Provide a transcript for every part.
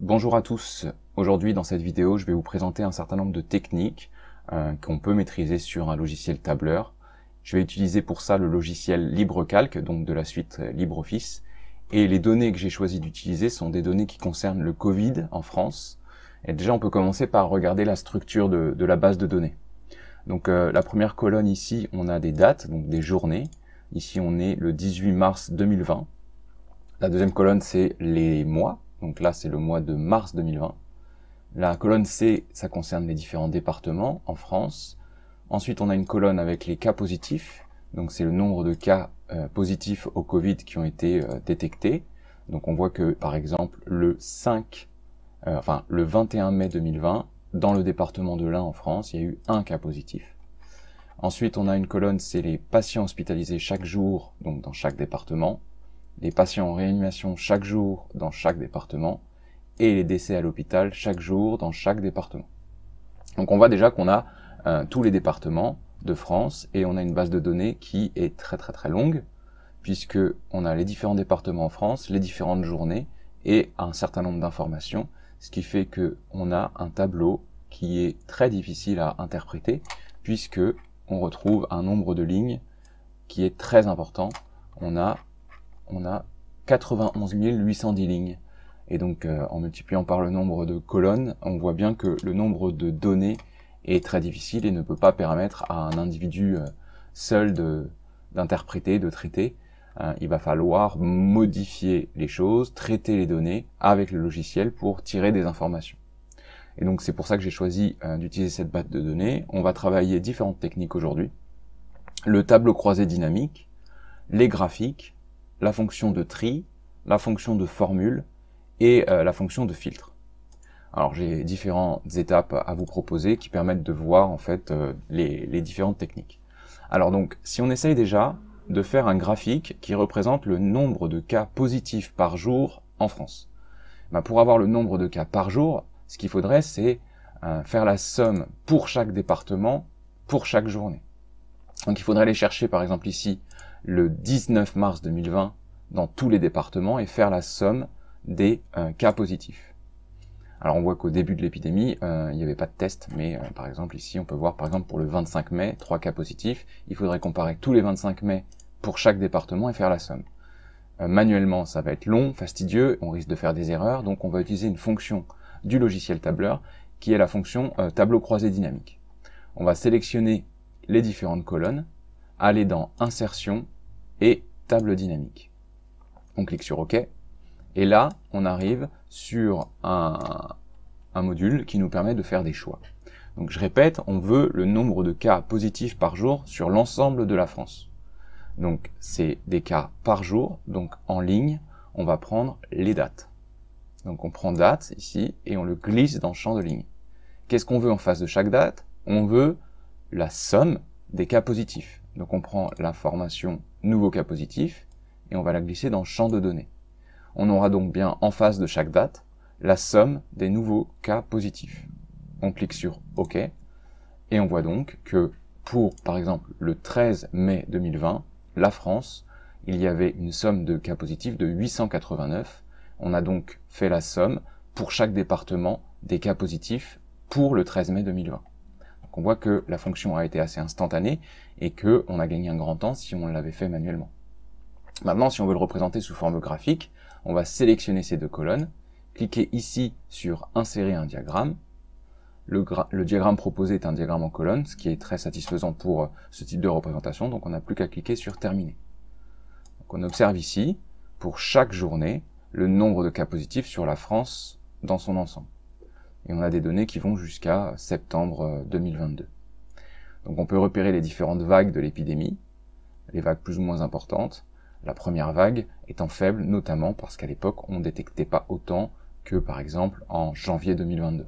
Bonjour à tous. Aujourd'hui, dans cette vidéo, je vais vous présenter un certain nombre de techniques euh, qu'on peut maîtriser sur un logiciel tableur. Je vais utiliser pour ça le logiciel LibreCalc, donc de la suite euh, LibreOffice. Et les données que j'ai choisi d'utiliser sont des données qui concernent le Covid en France. Et déjà, on peut commencer par regarder la structure de, la base de données. Donc euh, la première colonne ici, on a des dates, donc des journées. Ici, on est le 18 mars 2020. La deuxième colonne, c'est les mois. Donc là, c'est le mois de mars 2020. La colonne C, ça concerne les différents départements en France. Ensuite, on a une colonne avec les cas positifs. Donc c'est le nombre de cas euh, positifs au Covid qui ont été euh, détectés. Donc on voit que, par exemple, le 5, euh, enfin le 21 mai 2020, dans le département de l'Ain en France, il y a eu un cas positif. Ensuite, on a une colonne, c'est les patients hospitalisés chaque jour, donc dans chaque département les patients en réanimation chaque jour dans chaque département et les décès à l'hôpital chaque jour dans chaque département. Donc on voit déjà qu'on a euh, tous les départements de France et on a une base de données qui est très très très longue puisque on a les différents départements en France, les différentes journées et un certain nombre d'informations, ce qui fait que on a un tableau qui est très difficile à interpréter puisque on retrouve un nombre de lignes qui est très important. On a on a 91 810 lignes. Et donc, euh, en multipliant par le nombre de colonnes, on voit bien que le nombre de données est très difficile et ne peut pas permettre à un individu euh, seul d'interpréter, de, traiter. Euh, il va falloir modifier les choses, traiter les données avec le logiciel pour tirer des informations. Et donc c'est pour ça que j'ai choisi d'utiliser cette base de données. On va travailler différentes techniques aujourd'hui. Le tableau croisé dynamique, les graphiques, la fonction de tri, la fonction de formule et euh, la fonction de filtre. Alors j'ai différentes étapes à vous proposer qui permettent de voir en fait euh, les, différentes techniques. Alors donc si on essaye déjà de faire un graphique qui représente le nombre de cas positifs par jour en France. Ben, pour avoir le nombre de cas par jour, ce qu'il faudrait c'est euh, faire la somme pour chaque département pour chaque journée. Donc il faudrait aller chercher par exemple ici le 19 mars 2020 dans tous les départements et faire la somme des euh, cas positifs. Alors on voit qu'au début de l'épidémie, euh, il n'y avait pas de test, mais euh, par exemple ici on peut voir par exemple pour le 25 mai, 3 cas positifs, il faudrait comparer tous les 25 mai pour chaque département et faire la somme. manuellement ça va être long, fastidieux, on risque de faire des erreurs, donc on va utiliser une fonction du logiciel tableur qui est la fonction tableau croisé dynamique. On va sélectionner les différentes colonnes, aller dans insertion et table dynamique. On clique sur OK. Et là, on arrive sur un, module qui nous permet de faire des choix. Donc je répète, on veut le nombre de cas positifs par jour sur l'ensemble de la France. Donc c'est des cas par jour, donc en ligne, on va prendre les dates. Donc on prend date ici et on le glisse dans le champ de ligne. Qu'est-ce qu'on veut en face de chaque date? On veut la somme des cas positifs. Donc on prend l'information nouveau cas positif et on va la glisser dans champ de données. On aura donc bien en face de chaque date la somme des nouveaux cas positifs. On clique sur OK et on voit donc que pour par exemple le 13 mai 2020, la France, il y avait une somme de cas positifs de 889. On a donc fait la somme pour chaque département des cas positifs pour le 13 mai 2020 on voit que la fonction a été assez instantanée et que on a gagné un grand temps si on l'avait fait manuellement. Maintenant, si on veut le représenter sous forme graphique, on va sélectionner ces deux colonnes, cliquer ici sur insérer un diagramme. Le, diagramme proposé est un diagramme en colonne, ce qui est très satisfaisant pour euh, ce type de représentation, donc on n'a plus qu'à cliquer sur terminer. on observe ici, pour chaque journée, le nombre de cas positifs sur la France dans son ensemble et on a des données qui vont jusqu'à septembre 2022. Euh, Donc on peut repérer les différentes vagues de l'épidémie, les vagues plus ou moins importantes, la première vague étant faible notamment parce qu'à l'époque on ne détectait pas autant que par exemple en janvier 2022.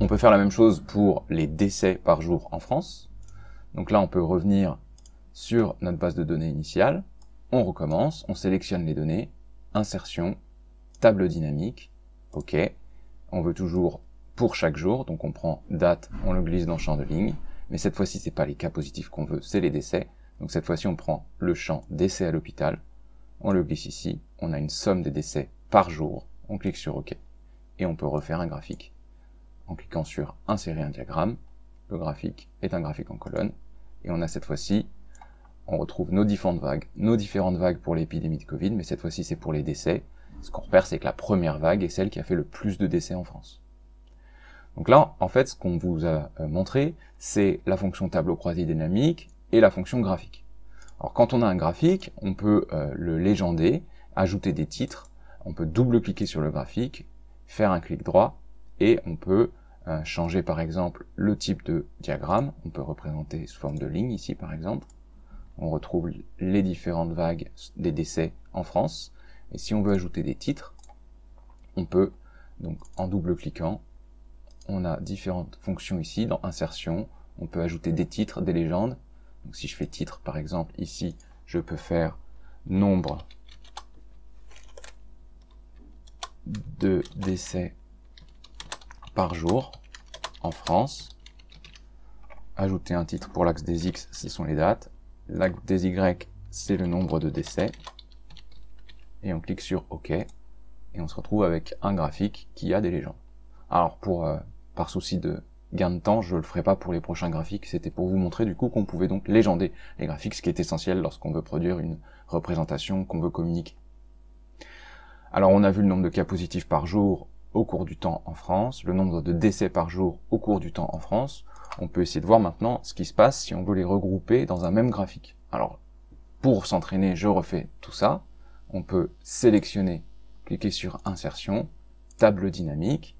On peut faire la même chose pour les décès par jour en France. Donc là on peut revenir sur notre base de données initiale, on recommence, on sélectionne les données, insertion, table dynamique, OK, on veut toujours pour chaque jour, donc on prend date, on le glisse dans champ de ligne, mais cette fois-ci c'est pas les cas positifs qu'on veut, c'est les décès. Donc cette fois-ci on prend le champ décès à l'hôpital, on le glisse ici, on a une somme des décès par jour, on clique sur OK. et on peut refaire un graphique. En cliquant sur insérer un diagramme, le graphique est un graphique en colonne, et on a cette fois-ci, on retrouve nos différentes vagues, nos différentes vagues pour l'épidémie de Covid, mais cette fois-ci c'est pour les décès. Ce qu'on repère, c'est que la première vague est celle qui a fait le plus de décès en France. Donc là, en fait, ce qu'on vous a euh, montré, c'est la fonction tableau croisé dynamique et la fonction graphique. Alors quand on a un graphique, on peut euh, le légender, ajouter des titres, on peut double-cliquer sur le graphique, faire un clic droit, et on peut euh, changer par exemple le type de diagramme, on peut représenter sous forme de ligne ici par exemple, on retrouve les différentes vagues des décès en France, et si on veut ajouter des titres, on peut, donc en double-cliquant, on a différentes fonctions ici, dans insertion, on peut ajouter des titres, des légendes, donc si je fais titre par exemple ici, je peux faire nombre de décès par jour en France. Ajouter un titre pour l'axe des X, ce sont les dates. L'axe des Y, c'est le nombre de décès. Et on clique sur OK. Et on se retrouve avec un graphique qui a des légendes. Alors, pour, euh, par souci de gain de temps, je le ferai pas pour les prochains graphiques. C'était pour vous montrer du coup qu'on pouvait donc légender les graphiques, ce qui est essentiel lorsqu'on veut produire une représentation qu'on veut communiquer. Alors, on a vu le nombre de cas positifs par jour au cours du temps en France, le nombre de décès par jour au cours du temps en France. On peut essayer de voir maintenant ce qui se passe si on veut les regrouper dans un même graphique. Alors, pour s'entraîner, je refais tout ça. On peut sélectionner, cliquer sur insertion, table dynamique,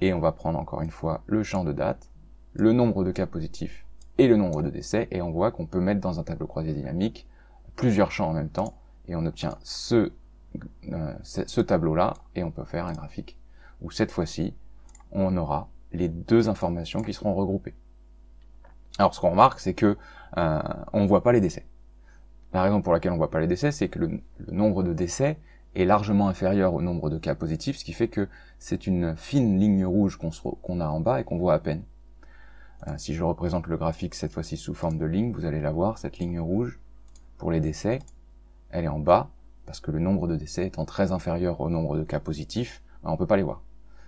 et on va prendre encore une fois le champ de date, le nombre de cas positifs et le nombre de décès, et on voit qu'on peut mettre dans un tableau croisé dynamique plusieurs champs en même temps, et on obtient ce euh, tableau-là et on peut faire un graphique où cette fois-ci, on aura les deux informations qui seront regroupées. Alors ce qu'on remarque, c'est que euh, on ne voit pas les décès. La raison pour laquelle on ne voit pas les décès, c'est que le, nombre de décès est largement inférieur au nombre de cas positifs, ce qui fait que c'est une fine ligne rouge qu'on a en bas et qu'on voit à peine. Euh, si je représente le graphique cette fois-ci sous forme de ligne, vous allez la voir, cette ligne rouge, pour les décès, elle est en bas, parce que le nombre de décès étant très inférieur au nombre de cas positifs, ben, on peut pas les voir.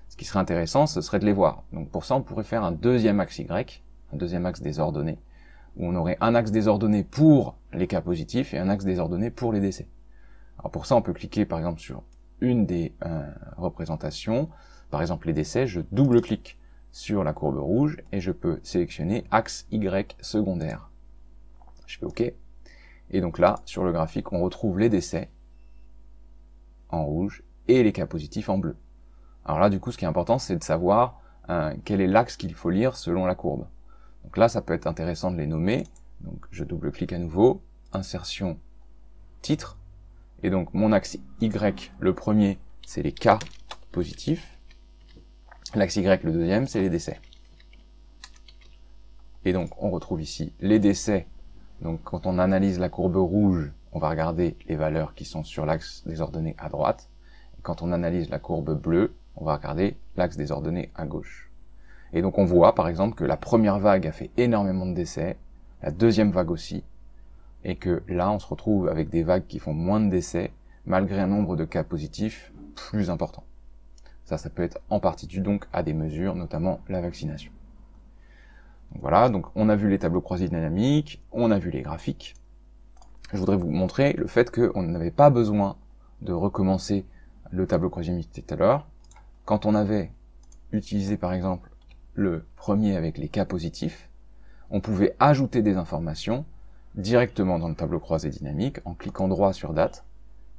Ce qui serait intéressant, ce serait de les voir. Donc pour ça, on pourrait faire un deuxième axe Y, un deuxième axe désordonné, où on aurait un axe désordonné pour les cas positifs et un axe désordonné pour les décès. Alors pour ça, on peut cliquer par exemple sur une des euh, représentations, par exemple les décès, je double-clique sur la courbe rouge et je peux sélectionner axe Y secondaire. Je fais OK. Et donc là, sur le graphique, on retrouve les décès en rouge et les cas positifs en bleu. Alors là, du coup, ce qui est important, c'est de savoir euh, quel est l'axe qu'il faut lire selon la courbe. Donc là, ça peut être intéressant de les nommer. Donc je double-clique à nouveau, insertion, titre. Et donc mon axe Y, le premier, c'est les cas positifs. L'axe Y, le deuxième, c'est les décès. Et donc on retrouve ici les décès. Donc quand on analyse la courbe rouge, on va regarder les valeurs qui sont sur l'axe des ordonnées à droite. Quand on analyse la courbe bleue, on va regarder l'axe des ordonnées à gauche. Et donc on voit par exemple que la première vague a fait énormément de décès, la deuxième vague aussi, et que là on se retrouve avec des vagues qui font moins de décès, malgré un nombre de cas positifs plus important. Ça, ça peut être en partie dû donc à des mesures, notamment la vaccination. voilà, donc on a vu les tableaux croisés dynamiques, on a vu les graphiques je voudrais vous montrer le fait qu'on n'avait pas besoin de recommencer le tableau croisé tout à l'heure. Quand on avait utilisé par exemple le premier avec les cas positifs, on pouvait ajouter des informations directement dans le tableau croisé dynamique en cliquant droit sur date,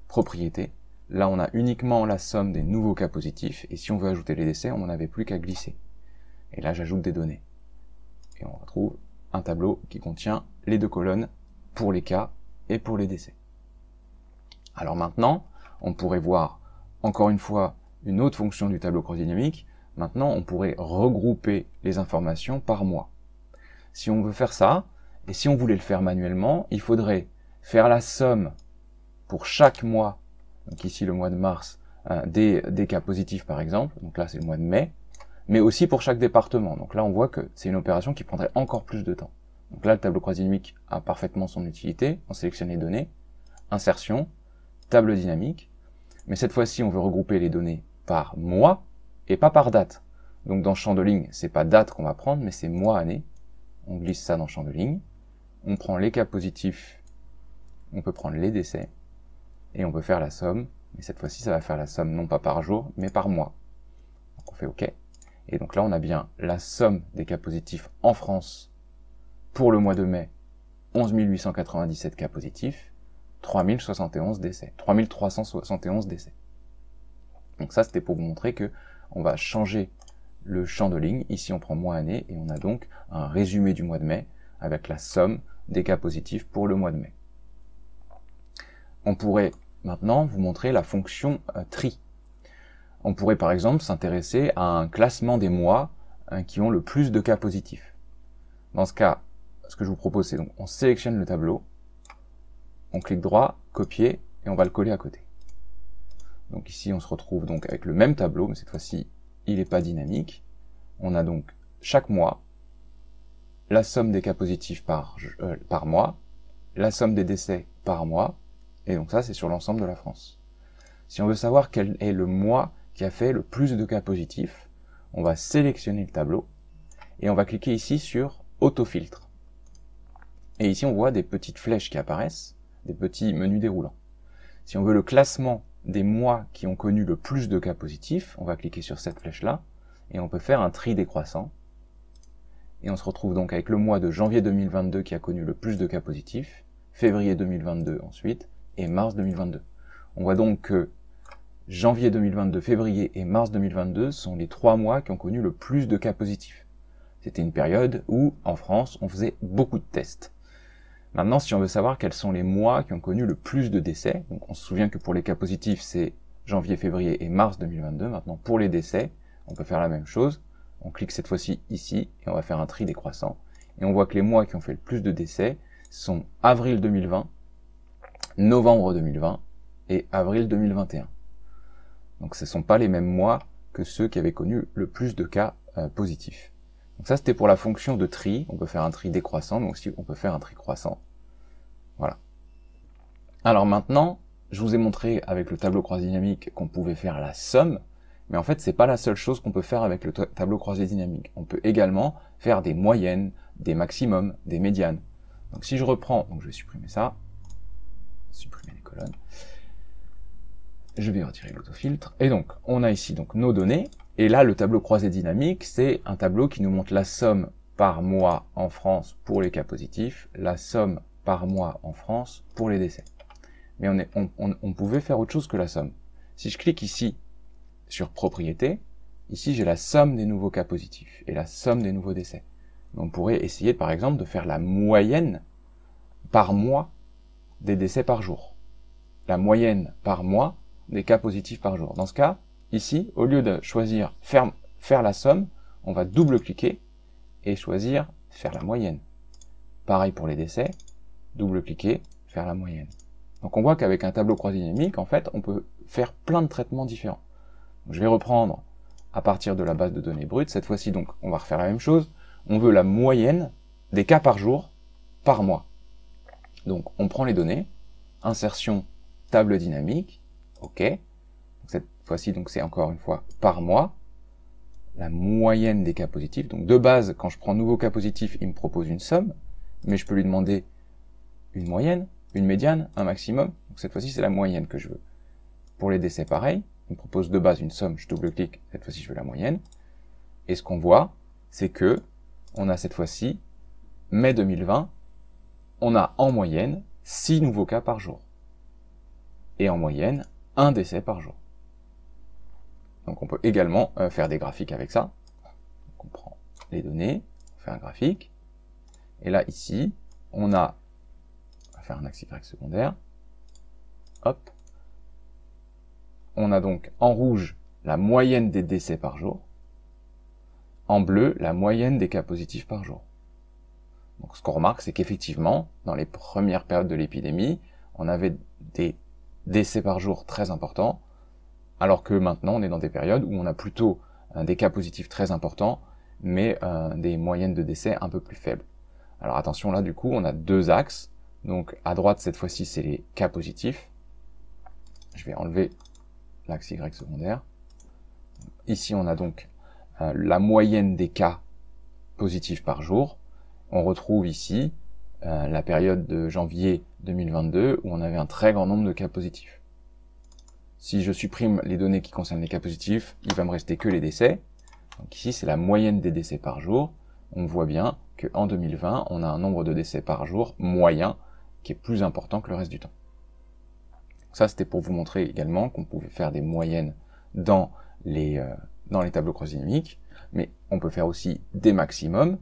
propriété. Là, on a uniquement la somme des nouveaux cas positifs et si on veut ajouter les décès, on n'en avait plus qu'à glisser. Et là, j'ajoute des données. Et on retrouve un tableau qui contient les deux colonnes pour les cas et pour les décès. Alors maintenant, on pourrait voir encore une fois une autre fonction du tableau croisé dynamique. Maintenant, on pourrait regrouper les informations par mois. Si on veut faire ça, et si on voulait le faire manuellement, il faudrait faire la somme pour chaque mois, donc ici le mois de mars, euh, des, cas positifs par exemple, donc là c'est le mois de mai, mais aussi pour chaque département. Donc là on voit que c'est une opération qui prendrait encore plus de temps. Donc là, le tableau croisé dynamique a parfaitement son utilité. On sélectionne les données, insertion, table dynamique. Mais cette fois-ci, on veut regrouper les données par mois. et pas par date. Donc dans champ de ligne, c'est pas date qu'on va prendre, mais c'est mois, année. On glisse ça dans champ de ligne. On prend les cas positifs, on peut prendre les décès, et on peut faire la somme. Mais cette fois-ci, ça va faire la somme non pas par jour, mais par mois. Donc on fait OK. Et donc là, on a bien la somme des cas positifs en France pour le mois de mai, 11 897 cas positifs, 3071 décès, 3371 décès. Donc ça, c'était pour vous montrer que on va changer le champ de ligne. Ici, on prend mois année et on a donc un résumé du mois de mai avec la somme des cas positifs pour le mois de mai. On pourrait maintenant vous montrer la fonction euh, tri. On pourrait par exemple s'intéresser à un classement des mois hein, qui ont le plus de cas positifs. Dans ce cas, ce que je vous propose, c'est donc on sélectionne le tableau, on clique droit, copier, et on va le coller à côté. Donc ici, on se retrouve donc avec le même tableau, mais cette fois-ci, il n'est pas dynamique. On a donc chaque mois la somme des cas positifs par, euh, par mois, la somme des décès par mois, et donc ça, c'est sur l'ensemble de la France. Si on veut savoir quel est le mois qui a fait le plus de cas positifs, on va sélectionner le tableau, et on va cliquer ici sur Autofiltre. Et ici, on voit des petites flèches qui apparaissent, des petits menus déroulants. Si on veut le classement des mois qui ont connu le plus de cas positifs, on va cliquer sur cette flèche-là, et on peut faire un tri décroissant. Et on se retrouve donc avec le mois de janvier 2022 qui a connu le plus de cas positifs, février 2022 ensuite, et mars 2022. On voit donc que janvier 2022, février et mars 2022 sont les trois mois qui ont connu le plus de cas positifs. C'était une période où, en France, on faisait beaucoup de tests. Maintenant, si on veut savoir quels sont les mois qui ont connu le plus de décès, donc on se souvient que pour les cas positifs, c'est janvier, février et mars 2022. Maintenant, pour les décès, on peut faire la même chose. On clique cette fois-ci ici et on va faire un tri décroissant. Et on voit que les mois qui ont fait le plus de décès sont avril 2020, novembre 2020 et avril 2021. Donc ce ne sont pas les mêmes mois que ceux qui avaient connu le plus de cas euh, positifs. Donc ça, c'était pour la fonction de tri. On peut faire un tri décroissant, mais aussi on peut faire un tri croissant. Voilà. Alors maintenant, je vous ai montré avec le tableau croisé dynamique qu'on pouvait faire la somme, mais en fait, c'est pas la seule chose qu'on peut faire avec le tableau croisé dynamique. On peut également faire des moyennes, des maximums, des médianes. Donc si je reprends, donc je vais supprimer ça, supprimer les colonnes, je vais retirer l'autofiltre, et donc on a ici donc nos données, et là, le tableau croisé dynamique, c'est un tableau qui nous montre la somme par mois en France pour les cas positifs, la somme par mois en France pour les décès. Mais on, pouvait faire autre chose que la somme. Si je clique ici sur propriété, ici j'ai la somme des nouveaux cas positifs et la somme des nouveaux décès. on pourrait essayer par exemple de faire la moyenne par mois des décès par jour. La moyenne par mois des cas positifs par jour. Dans ce cas, Ici, au lieu de choisir faire, faire la somme, on va double-cliquer et choisir faire la moyenne. Pareil pour les décès, double-cliquer, faire la moyenne. Donc on voit qu'avec un tableau croisé dynamique, en fait, on peut faire plein de traitements différents. je vais reprendre à partir de la base de données brute. Cette fois-ci, donc, on va refaire la même chose. On veut la moyenne des cas par jour, par mois. Donc, on prend les données, insertion table dynamique, OK. Fois-ci, donc c'est encore une fois par mois, la moyenne des cas positifs. Donc de base, quand je prends nouveau cas positif, il me propose une somme, mais je peux lui demander une moyenne, une médiane, un maximum. Donc cette fois-ci, c'est la moyenne que je veux. Pour les décès, pareil. Il me propose de base une somme, je double-clique, cette fois-ci, je veux la moyenne. Et ce qu'on voit, c'est que on a cette fois-ci, mai 2020, on a en moyenne 6 nouveaux cas par jour. Et en moyenne, un décès par jour. Donc on peut également euh, faire des graphiques avec ça. On prend les données, on fait un graphique. Et là, ici, on a, on va faire un axe Y secondaire. Hop. On a donc en rouge la moyenne des décès par jour. En bleu, la moyenne des cas positifs par jour. Donc ce qu'on remarque, c'est qu'effectivement, dans les premières périodes de l'épidémie, on avait des décès par jour très importants, alors que maintenant on est dans des périodes où on a plutôt euh, des cas positifs très importants, mais euh, des moyennes de décès un peu plus faibles. Alors attention là du coup on a deux axes, donc à droite cette fois-ci c'est les cas positifs, je vais enlever l'axe Y secondaire, ici on a donc euh, la moyenne des cas positifs par jour. On retrouve ici la période de janvier 2022 où on avait un très grand nombre de cas positifs. Si je supprime les données qui concernent les cas positifs, il va me rester que les décès. Donc ici, c'est la moyenne des décès par jour. On voit bien qu'en 2020, on a un nombre de décès par jour moyen qui est plus important que le reste du temps. Ça, c'était pour vous montrer également qu'on pouvait faire des moyennes dans les, euh, dans les tableaux mais on peut faire aussi des maximums.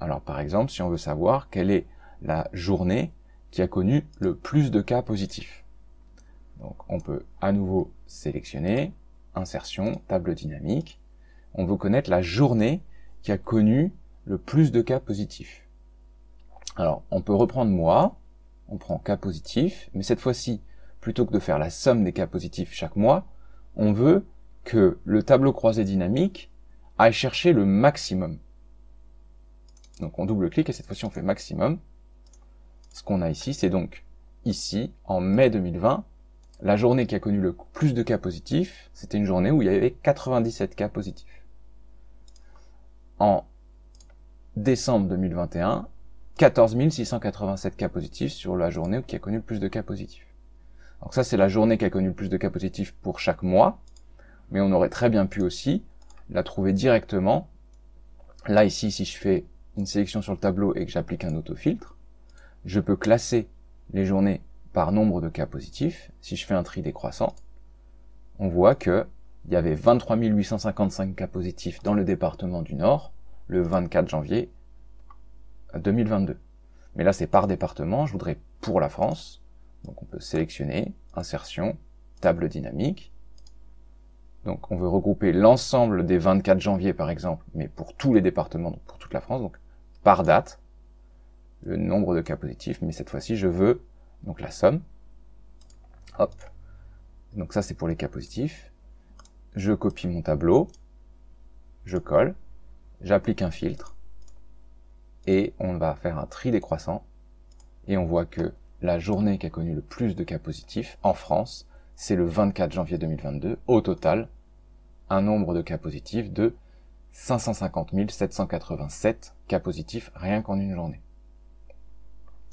Alors par exemple, si on veut savoir quelle est la journée qui a connu le plus de cas positifs. Donc on peut à nouveau sélectionner, insertion, table dynamique. On veut connaître la journée qui a connu le plus de cas positifs. Alors on peut reprendre mois, on prend cas positif, mais cette fois-ci, plutôt que de faire la somme des cas positifs chaque mois, on veut que le tableau croisé dynamique aille chercher le maximum. Donc on double-clique et cette fois-ci on fait maximum. Ce qu'on a ici, c'est donc ici, en mai 2020, la journée qui a connu le plus de cas positifs, c'était une journée où il y avait 97 cas positifs. En décembre 2021, 14 687 cas positifs sur la journée qui a connu le plus de cas positifs. Donc ça, c'est la journée qui a connu le plus de cas positifs pour chaque mois, mais on aurait très bien pu aussi la trouver directement. Là, ici, si je fais une sélection sur le tableau et que j'applique un autofiltre, je peux classer les journées par nombre de cas positifs. Si je fais un tri décroissant, on voit que il y avait 23 855 cas positifs dans le département du Nord le 24 janvier 2022. Mais là, c'est par département. Je voudrais pour la France. Donc, on peut sélectionner, insertion, table dynamique. Donc, on veut regrouper l'ensemble des 24 janvier, par exemple, mais pour tous les départements, donc pour toute la France, donc par date, le nombre de cas positifs. Mais cette fois-ci, je veux donc la somme. Hop. Donc ça, c'est pour les cas positifs. Je copie mon tableau. Je colle. J'applique un filtre et on va faire un tri décroissant et on voit que la journée qui a connu le plus de cas positifs en France, c'est le 24 janvier 2022. Au total, un nombre de cas positifs de 550 787 cas positifs rien qu'en une journée.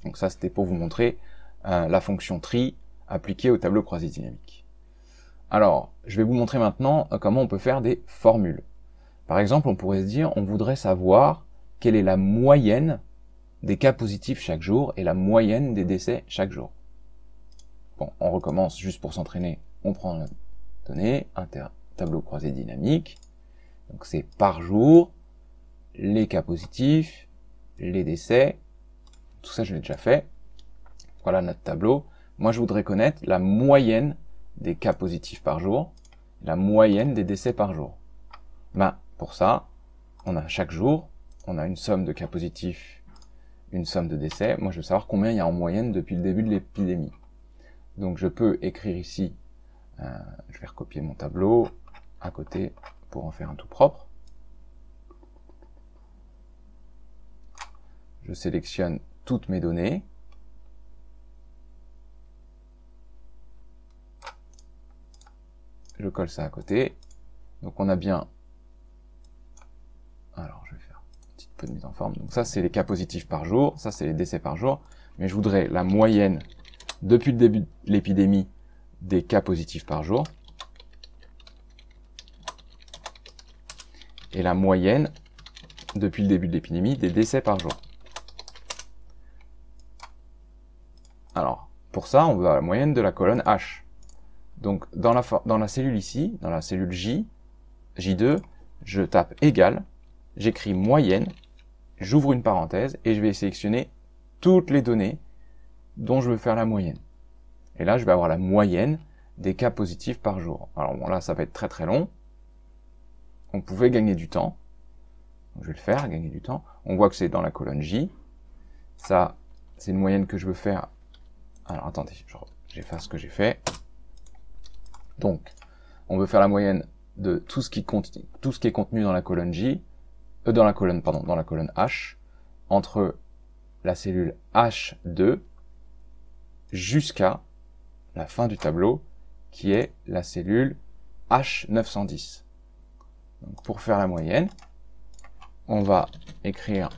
Donc ça, c'était pour vous montrer euh, la fonction tri appliquée au tableau croisé dynamique. Alors, je vais vous montrer maintenant euh, comment on peut faire des formules. Par exemple, on pourrait se dire, on voudrait savoir quelle est la moyenne des cas positifs chaque jour et la moyenne des décès chaque jour. Bon, on recommence juste pour s'entraîner. On prend la donnée, un tableau croisé dynamique. Donc c'est par jour, les cas positifs, les décès. Tout ça, je l'ai déjà fait. Voilà notre tableau. Moi, je voudrais connaître la moyenne des cas positifs par jour, la moyenne des décès par jour. Ben, pour ça, on a chaque jour on a une somme de cas positifs, une somme de décès. Moi, je veux savoir combien il y a en moyenne depuis le début de l'épidémie. Donc, je peux écrire ici, euh, je vais recopier mon tableau à côté pour en faire un tout propre. Je sélectionne toutes mes données. Je colle ça à côté. Donc on a bien peu de mise en forme. Donc ça, c'est les cas positifs par jour, ça, c'est les décès par jour. Mais je voudrais la moyenne depuis le début de l'épidémie des cas positifs par jour. Et la moyenne depuis le début de l'épidémie des décès par jour. Alors, pour ça, on veut la moyenne de la colonne H. Donc, dans la, dans la cellule ici, dans la cellule J, J2, je tape égal, j'écris moyenne, j'ouvre une parenthèse et je vais sélectionner toutes les données dont je veux faire la moyenne. Et là, je vais avoir la moyenne des cas positifs par jour. Alors bon, là, ça va être très très long. On pouvait gagner du temps. je vais le faire, gagner du temps. On voit que c'est dans la colonne J. Ça, c'est une moyenne que je veux faire. Alors attendez, j'efface ce que j'ai fait. Donc, on veut faire la moyenne de tout ce qui, tout ce qui est contenu dans la colonne J euh, dans la colonne, pardon, dans la colonne H, entre la cellule H2 jusqu'à la fin du tableau, qui est la cellule H910. Donc, pour faire la moyenne, on va écrire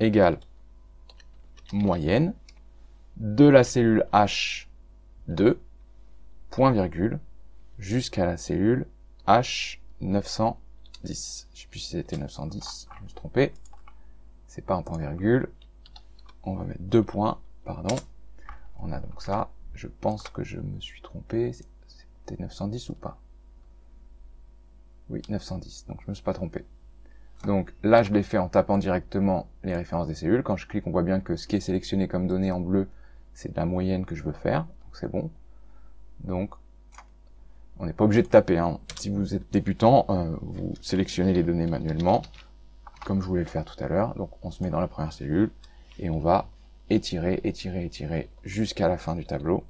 égale moyenne de la cellule H2, point virgule, jusqu'à la cellule H910. Je sais plus si c'était 910, je me suis trompé. C'est pas un point virgule. On va mettre deux points, pardon. On a donc ça. Je pense que je me suis trompé. C'était 910 ou pas? Oui, 910. Donc je me suis pas trompé. Donc là, je l'ai fait en tapant directement les références des cellules. Quand je clique, on voit bien que ce qui est sélectionné comme données en bleu, c'est la moyenne que je veux faire. Donc c'est bon. Donc, on n'est pas obligé de taper. Hein. Si vous êtes débutant, euh, vous sélectionnez les données manuellement, comme je voulais le faire tout à l'heure. Donc on se met dans la première cellule et on va étirer, étirer, étirer jusqu'à la fin du tableau.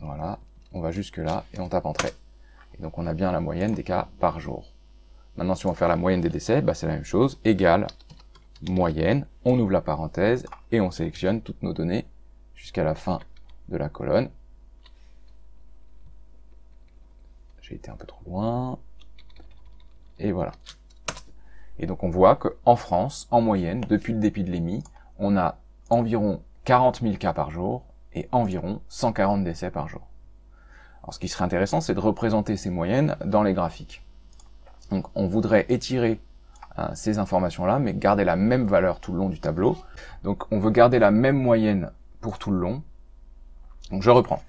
Voilà, on va jusque là et on tape entrée. Et donc on a bien la moyenne des cas par jour. Maintenant si on va faire la moyenne des décès, bah, c'est la même chose, égale moyenne, on ouvre la parenthèse et on sélectionne toutes nos données jusqu'à la fin de la colonne. J'ai été un peu trop loin. Et voilà. Et donc on voit qu'en France, en moyenne, depuis le l'EMI, on a environ 40 000 cas par jour et environ 140 décès par jour. Alors ce qui serait intéressant, c'est de représenter ces moyennes dans les graphiques. Donc on voudrait étirer ces informations-là, mais garder la même valeur tout le long du tableau. Donc on veut garder la même moyenne pour tout le long. Donc je reprends.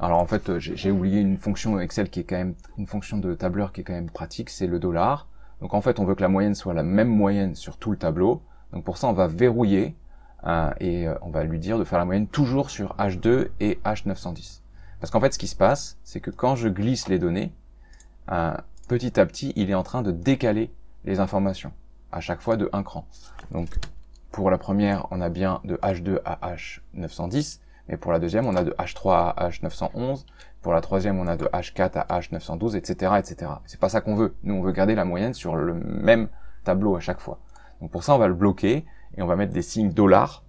Alors en fait, j'ai oublié une fonction Excel qui est quand même une fonction de tableur qui est quand même pratique, c'est le dollar. Donc en fait, on veut que la moyenne soit la même moyenne sur tout le tableau. Donc pour ça, on va verrouiller euh, et euh, on va lui dire de faire la moyenne toujours sur H2 et H910. Parce qu'en fait, ce qui se passe, c'est que quand je glisse les données, euh, petit à petit, il est en train de décaler les informations à chaque fois de un cran. Donc pour la première, on a bien de H2 à H910, mais pour la deuxième, on a de H3 à H911, pour la troisième, on a de H4 à H912, etc., etc. C'est pas ça qu'on veut. Nous, on veut garder la moyenne sur le même tableau à chaque fois. Donc pour ça, on va le bloquer et on va mettre des signes dollars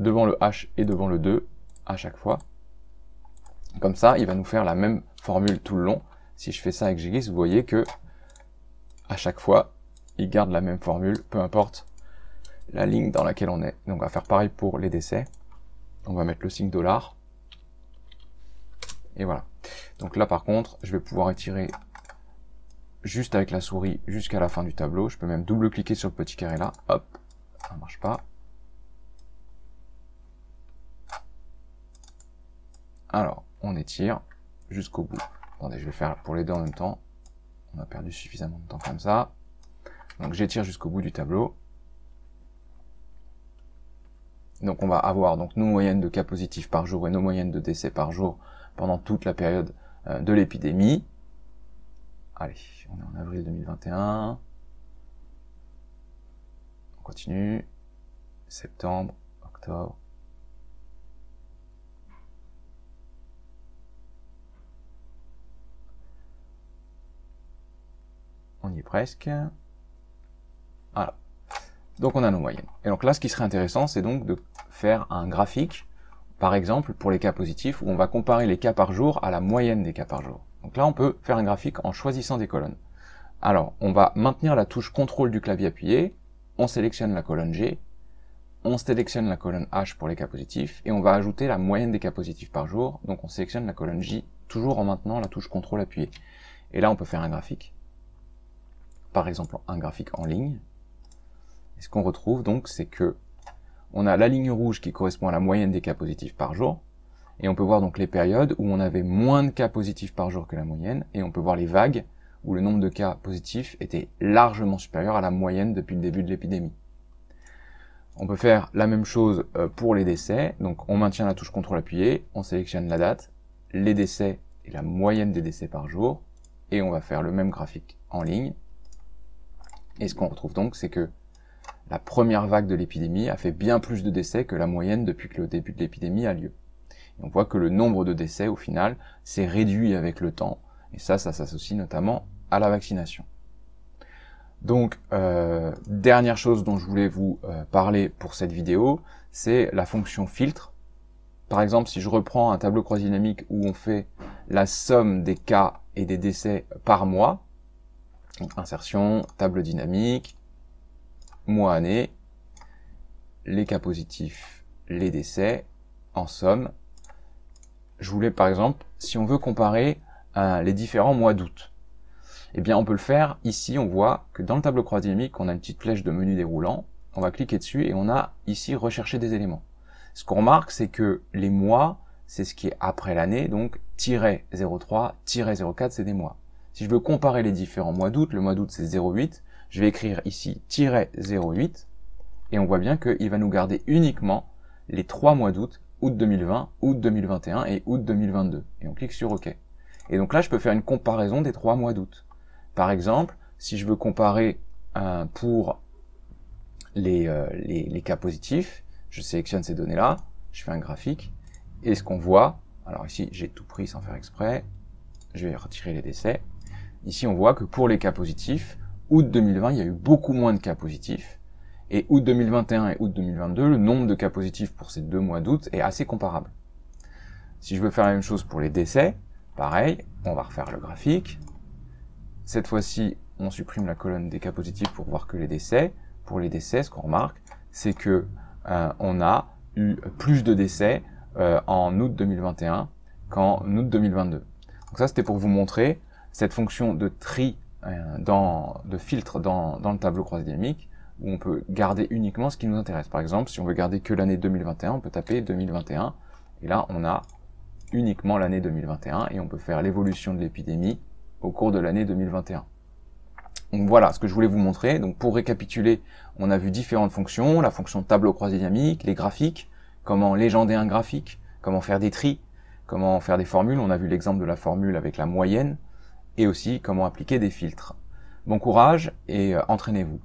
devant le H et devant le 2 à chaque fois. Comme ça, il va nous faire la même formule tout le long. Si je fais ça avec GGIS, vous voyez que à chaque fois, il garde la même formule, peu importe la ligne dans laquelle on est. Donc on va faire pareil pour les décès. On va mettre le signe dollar. Et voilà. Donc là par contre, je vais pouvoir étirer juste avec la souris jusqu'à la fin du tableau. Je peux même double-cliquer sur le petit carré là. Hop, ça marche pas. Alors, on étire jusqu'au bout. Attendez, je vais faire pour les deux en même temps. On a perdu suffisamment de temps comme ça. Donc j'étire jusqu'au bout du tableau. Donc on va avoir donc nos moyennes de cas positifs par jour et nos moyennes de décès par jour pendant toute la période euh, de l'épidémie. Allez, on est en avril 2021. On continue. Septembre, octobre. On y est presque. Voilà. Donc on a nos moyennes. Et donc là, ce qui serait intéressant, c'est donc de faire un graphique, par exemple, pour les cas positifs, où on va comparer les cas par jour à la moyenne des cas par jour. Donc là, on peut faire un graphique en choisissant des colonnes. Alors, on va maintenir la touche contrôle du clavier appuyé, on sélectionne la colonne G, on sélectionne la colonne H pour les cas positifs, et on va ajouter la moyenne des cas positifs par jour, donc on sélectionne la colonne J, toujours en maintenant la touche contrôle appuyé. Et là, on peut faire un graphique. Par exemple, un graphique en ligne, ce qu'on retrouve donc, c'est que on a la ligne rouge qui correspond à la moyenne des cas positifs par jour, et on peut voir donc les périodes où on avait moins de cas positifs par jour que la moyenne, et on peut voir les vagues où le nombre de cas positifs était largement supérieur à la moyenne depuis le début de l'épidémie. On peut faire la même chose euh, pour les décès, donc on maintient la touche contrôle appuyée, on sélectionne la date, les décès et la moyenne des décès par jour, et on va faire le même graphique en ligne. Et ce qu'on retrouve donc, c'est que la première vague de l'épidémie a fait bien plus de décès que la moyenne depuis que le début de l'épidémie a lieu. on voit que le nombre de décès, au final, s'est réduit avec le temps. Et ça, ça s'associe notamment à la vaccination. Donc, euh, dernière chose dont je voulais vous euh, parler pour cette vidéo, c'est la fonction filtre par exemple, si je reprends un tableau croisé dynamique où on fait la somme des cas et des décès par mois, insertion, table dynamique, mois, année, les cas positifs, les décès, en somme. Je voulais par exemple, si on veut comparer euh, les différents mois d'août, eh bien on peut le faire ici, on voit que dans le tableau croisé dynamique, on a une petite flèche de menu déroulant, on va cliquer dessus et on a ici rechercher des éléments. Ce qu'on remarque, c'est que les mois, c'est ce qui est après l'année, donc -03, -04, c'est des mois. Si je veux comparer les différents mois d'août, le mois d'août c'est 0,8, je vais écrire ici -08, et on voit bien qu'il va nous garder uniquement les trois mois d'août, août 2020, août 2021 et août 2022. Et on clique sur OK. Et donc là, je peux faire une comparaison des trois mois d'août. Par exemple, si je veux comparer euh, pour les, euh, les, les, cas positifs, je sélectionne ces données-là, je fais un graphique, et ce qu'on voit, alors ici j'ai tout pris sans faire exprès, je vais retirer les décès, ici on voit que pour les cas positifs, août 2020, il y a eu beaucoup moins de cas positifs, et août 2021 et août 2022, le nombre de cas positifs pour ces deux mois d'août est assez comparable. Si je veux faire la même chose pour les décès, pareil, on va refaire le graphique. Cette fois-ci, on supprime la colonne des cas positifs pour voir que les décès. Pour les décès, ce qu'on remarque, c'est que euh, on a eu plus de décès euh, en août 2021 qu'en août 2022. Donc ça, c'était pour vous montrer cette fonction de tri, dans, de filtre dans, dans le tableau croisé dynamique, où on peut garder uniquement ce qui nous intéresse. Par exemple, si on veut garder que l'année 2021, on peut taper 2021, et là, on a uniquement l'année 2021, et on peut faire l'évolution de l'épidémie au cours de l'année 2021. Donc voilà ce que je voulais vous montrer. Donc pour récapituler, on a vu différentes fonctions, la fonction tableau croisé dynamique, les graphiques, comment légender un graphique, comment faire des tris, comment faire des formules, on a vu l'exemple de la formule avec la moyenne, et aussi comment appliquer des filtres. Bon courage et euh, entraînez-vous.